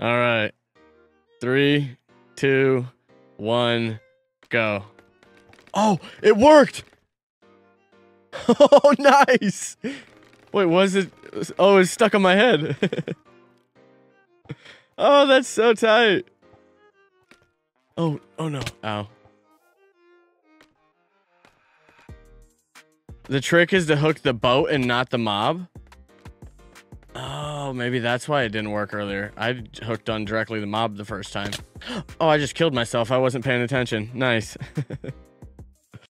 All right. Three, two, one, go. Oh, it worked. Oh, nice. Wait, was it? Oh, it's stuck on my head. oh, that's so tight. Oh, oh no. Ow. The trick is to hook the boat and not the mob. Oh, Oh, maybe that's why it didn't work earlier. I hooked on directly the mob the first time. Oh, I just killed myself. I wasn't paying attention. Nice.